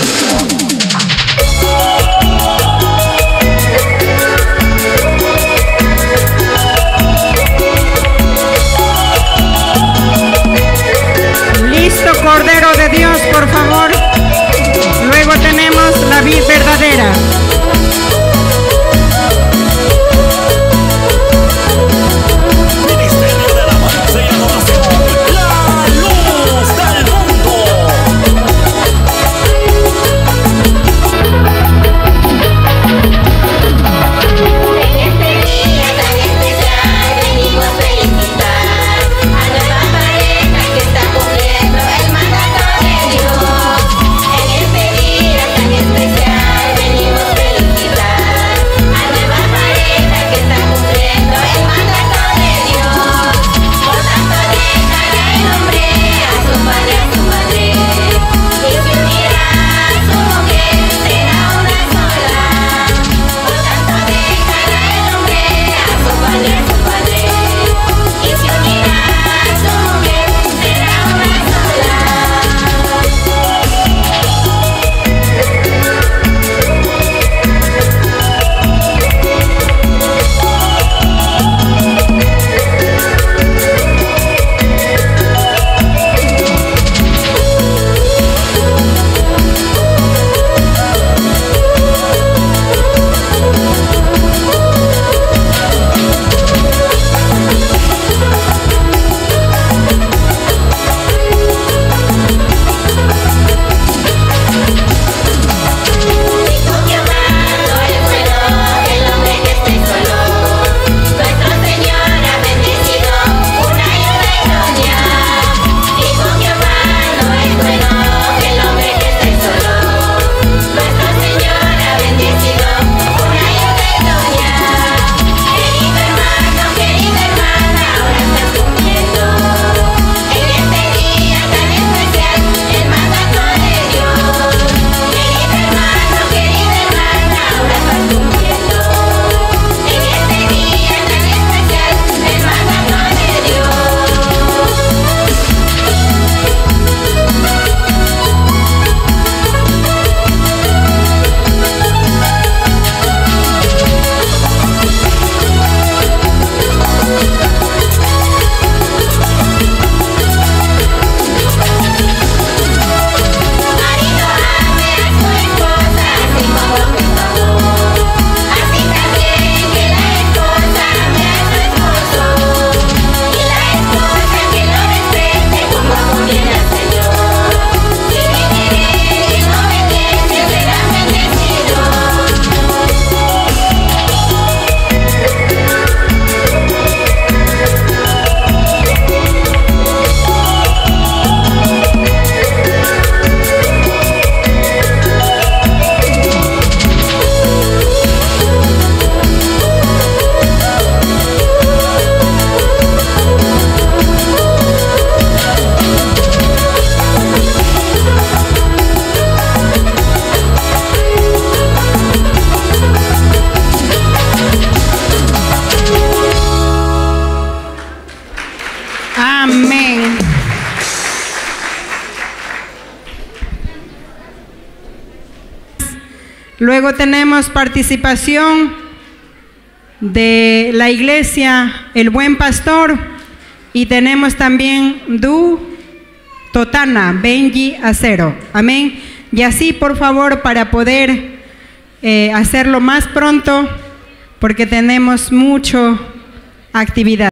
Música Luego tenemos participación de la iglesia El Buen Pastor y tenemos también Du Totana, Benji Acero. Amén. Y así, por favor, para poder eh, hacerlo más pronto, porque tenemos mucho actividad.